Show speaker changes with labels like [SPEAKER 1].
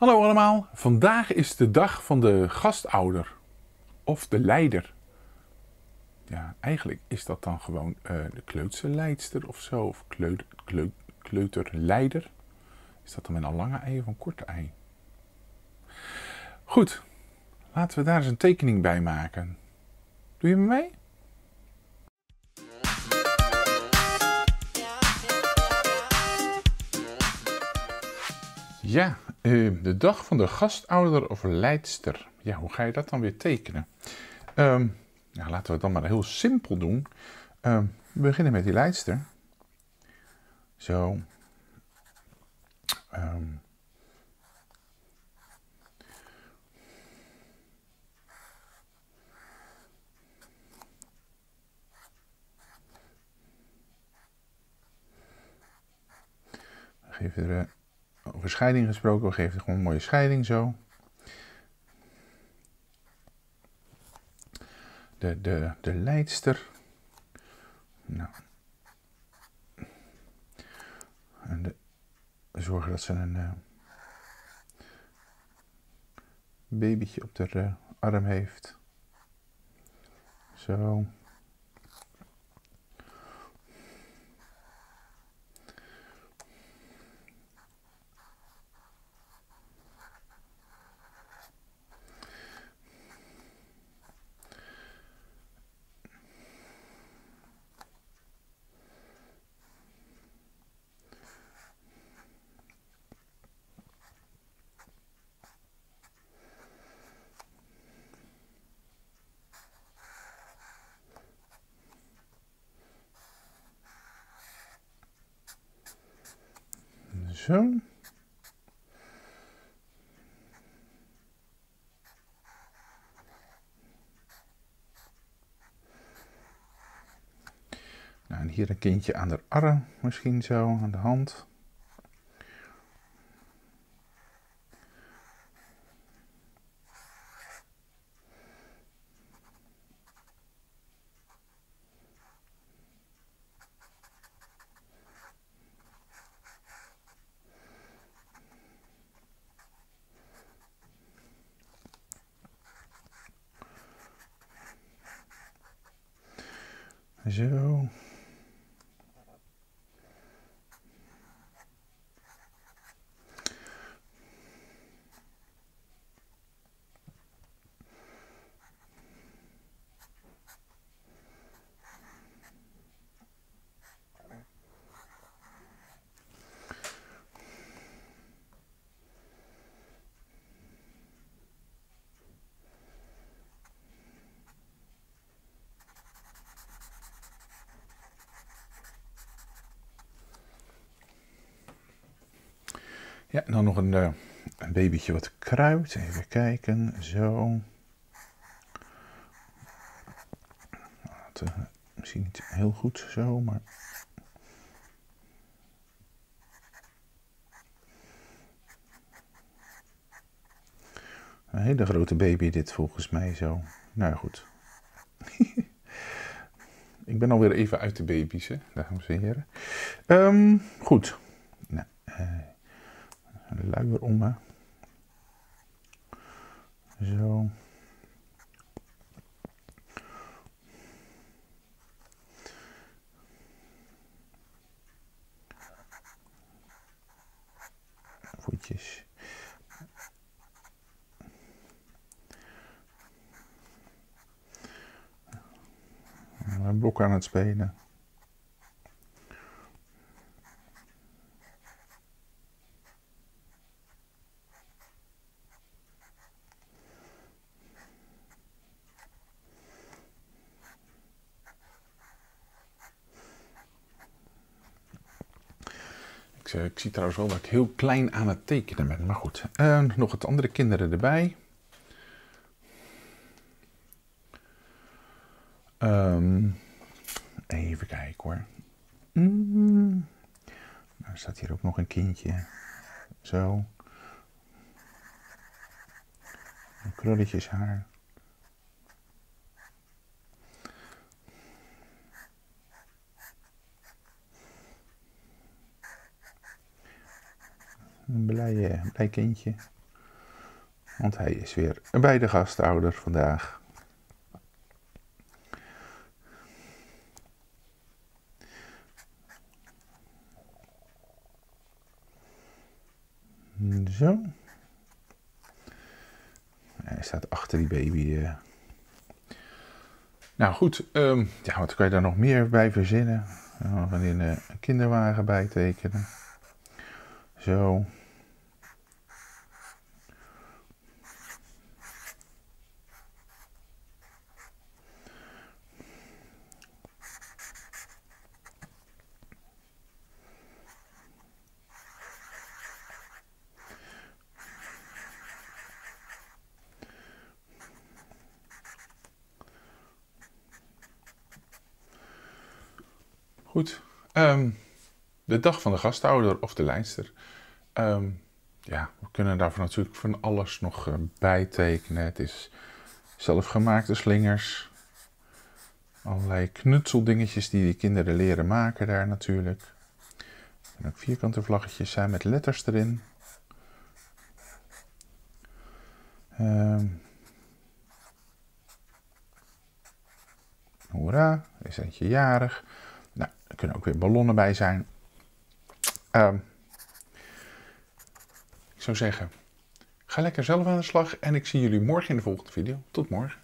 [SPEAKER 1] Hallo allemaal, vandaag is de dag van de gastouder of de leider. Ja, eigenlijk is dat dan gewoon uh, de kleutse leidster of zo, of kleut, kleuterleider. Is dat dan met een lange ei of een korte ei? Goed, laten we daar eens een tekening bij maken. Doe je me mee? Ja, uh, de dag van de gastouder of leidster. Ja, hoe ga je dat dan weer tekenen? Um, nou, laten we het dan maar heel simpel doen. Um, we beginnen met die leidster. Zo. Um, geven er over scheiding gesproken, we geven gewoon een mooie scheiding zo. De, de, de leidster. Nou. En de, zorgen dat ze een uh, babytje op de uh, arm heeft. Zo. Zo. Nou, en hier een kindje aan de arm, misschien zo, aan de hand. Zo. Ja, dan nog een, uh, een babytje wat kruipt. Even kijken, zo. Dat, misschien niet heel goed zo, maar... Een hele grote baby dit volgens mij zo. Nou goed. Ik ben alweer even uit de baby's, hè, dames en heren. Um, goed. Nou, uh, luier om me. Zo. Voetjes. Een blok aan het spelen. Ik, ik, zie trouwens wel dat ik heel klein aan het tekenen ben, maar goed. Uh, nog het andere kinderen erbij. Um, even kijken hoor. Mm. Nou, staat hier ook nog een kindje. Zo. Krulletjes haar. Een blij, kindje. Want hij is weer bij de gastouder vandaag. Zo. Hij staat achter die baby. eh. Nou goed, ehm, ja, wat kan je daar nog meer bij verzinnen? Uh, van in een kinderwagen bij tekenen. Zo. Goed. ehm, de dag van de gastouder of de lijnster. Ehm, ja, we kunnen daarvoor natuurlijk van alles nog eh, bij. Het is zelfgemaakte slingers. Allerlei knutseldingetjes die de kinderen leren maken daar natuurlijk. En ook vierkante vlaggetjes zijn met letters erin. Ehm Hoera, is eentje jarig. Kunnen ook weer ballonnen bij zijn. Ehm, ik zou zeggen, ga lekker zelf aan de slag en ik zie jullie morgen in de volgende video. Tot morgen.